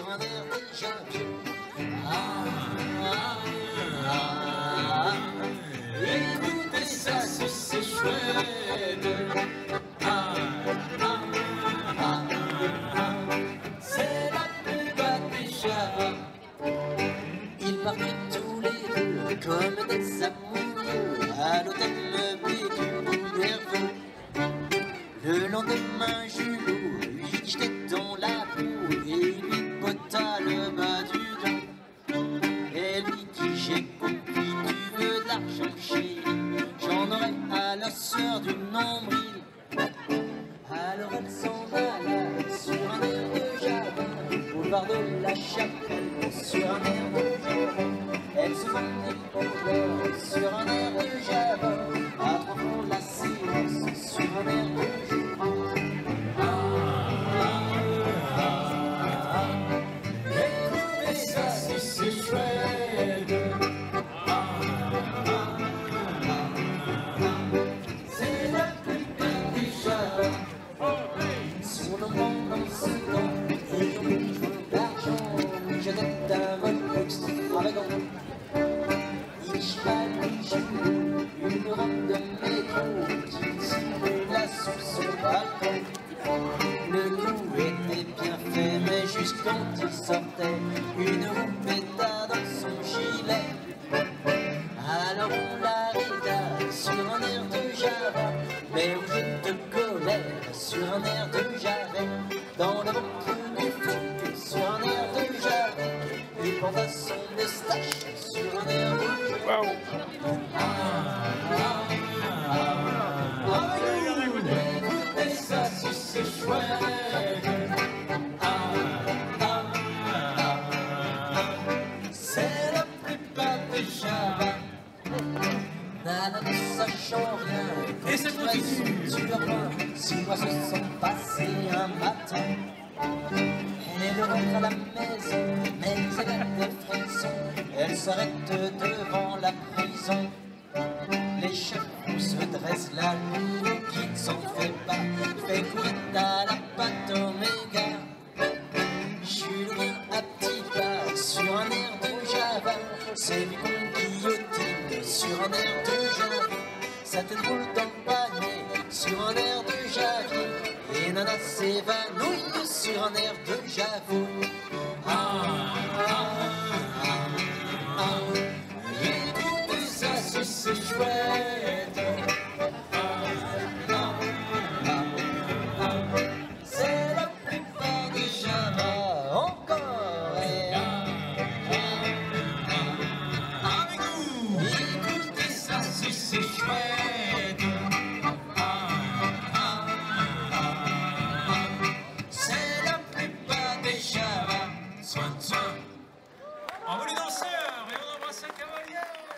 un air déjà vieux. Ah, ah, ah, écoutez ça, c'est chouette. Ah, ah, ah, ah, c'est la déjà. Ils parlaient tous les deux comme des amoureux à l'hôtel du. Le lendemain, Julot Alors elle s'en alla sur un air de Java, boulevard de la Chapelle, sortait, une roue péta dans son gilet. Sont passés un matin. Elle rentre à la maison, mais elle a des frissons. Elle s'arrête devant la prison. Les chefs se dressent la loue qui ne s'en fait pas, fait courir à la patte oméga. Julien à petit pas sur un air de Java, c'est qu'on guillotine sur un air de Java. Sa tête roule dans le panier sur un air de Java, et Nana s'évanouit sur un air de Java. Ah, ah, ah, ah. Écoutez ça, si c'est chouette. Você que é Maria!